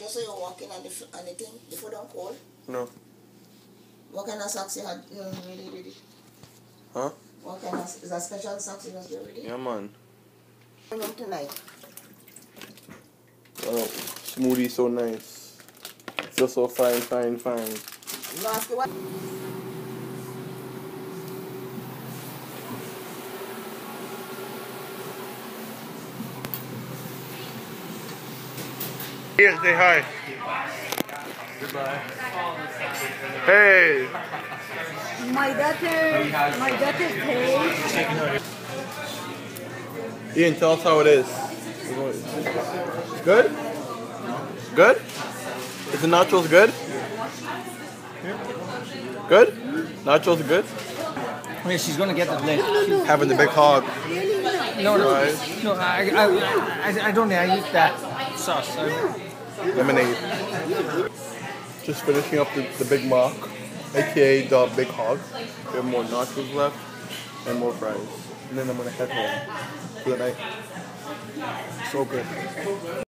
just so you're walking and the, and the thing, the food don't cold. No. What kind of socks you had you really ready? Huh? What kind of, is that special socks you just ready? Yeah, man. Bring them tonight. Oh, smoothie so nice. Feel so fine, fine, fine. You ask you what? Say hi. Goodbye. Hey. My daughter, my daughter page. Ian, tell us how it is. Good? Good? Is the nachos good? Good? Nachos are good? I mean, she's gonna get the lid. Having the big hog. No, no, Right. no. I, I, I, I don't. I use that sauce. I, Lemonade. Just finishing up the, the Big Mac, aka the Big Hog. We have more nachos left and more fries. And then I'm gonna head home for the night. So good.